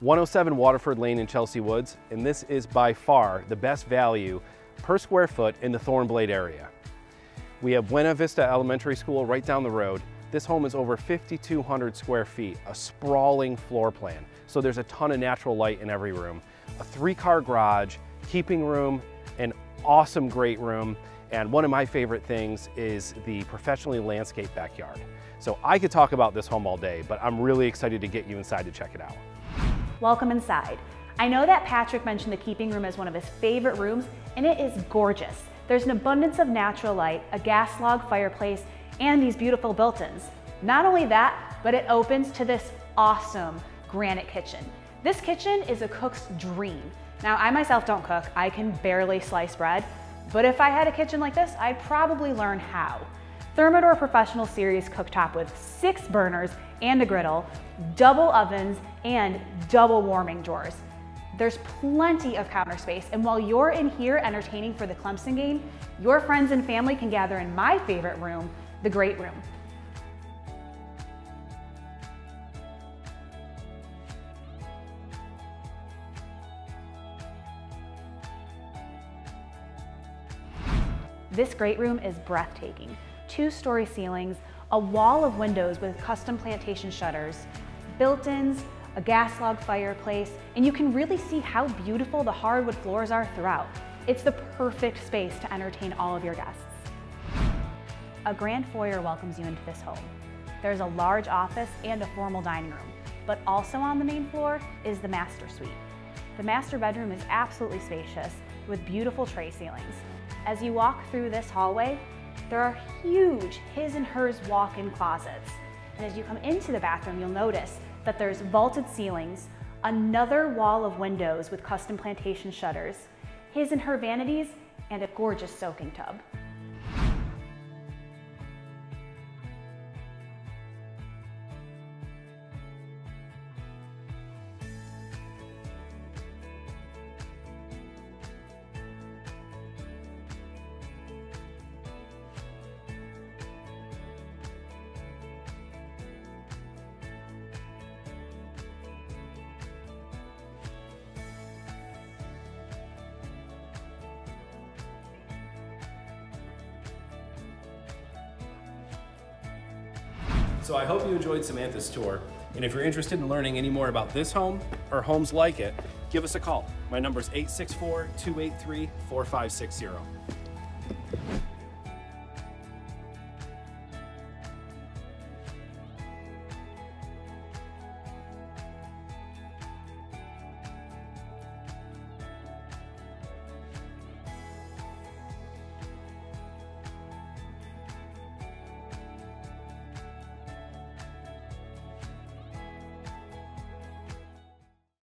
107 Waterford Lane in Chelsea Woods, and this is by far the best value per square foot in the Thornblade area. We have Buena Vista Elementary School right down the road. This home is over 5,200 square feet, a sprawling floor plan. So there's a ton of natural light in every room. A three car garage, keeping room, an awesome great room, and one of my favorite things is the professionally landscaped backyard. So I could talk about this home all day, but I'm really excited to get you inside to check it out. Welcome inside. I know that Patrick mentioned the keeping room as one of his favorite rooms, and it is gorgeous. There's an abundance of natural light, a gas log fireplace, and these beautiful built-ins. Not only that, but it opens to this awesome granite kitchen. This kitchen is a cook's dream. Now, I myself don't cook. I can barely slice bread, but if I had a kitchen like this, I'd probably learn how. Thermador Professional Series cooktop with six burners and a griddle, double ovens, and double warming drawers. There's plenty of counter space, and while you're in here entertaining for the Clemson game, your friends and family can gather in my favorite room, the Great Room. This great room is breathtaking. Two-story ceilings, a wall of windows with custom plantation shutters, built-ins, a gas log fireplace, and you can really see how beautiful the hardwood floors are throughout. It's the perfect space to entertain all of your guests. A grand foyer welcomes you into this home. There's a large office and a formal dining room, but also on the main floor is the master suite. The master bedroom is absolutely spacious with beautiful tray ceilings. As you walk through this hallway, there are huge his and hers walk-in closets. And as you come into the bathroom, you'll notice that there's vaulted ceilings, another wall of windows with custom plantation shutters, his and her vanities, and a gorgeous soaking tub. So I hope you enjoyed Samantha's tour. And if you're interested in learning any more about this home or homes like it, give us a call. My number is 864 283 4560.